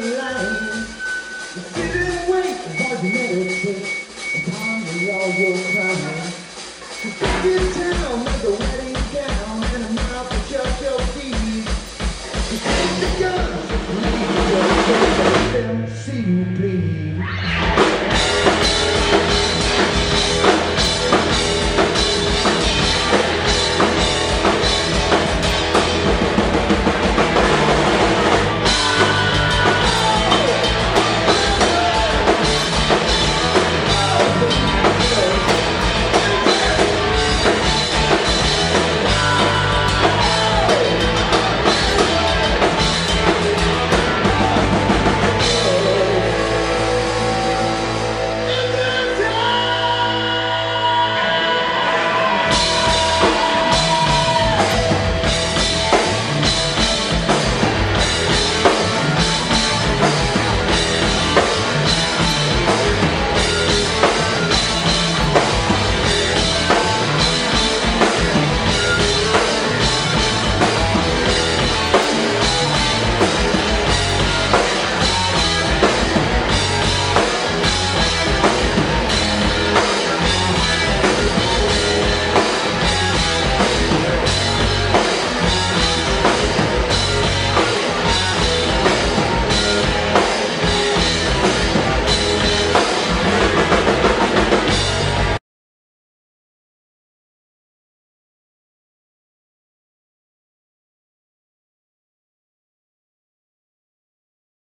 life. Didn't wait for meditate upon all your crime. Didn't tell me the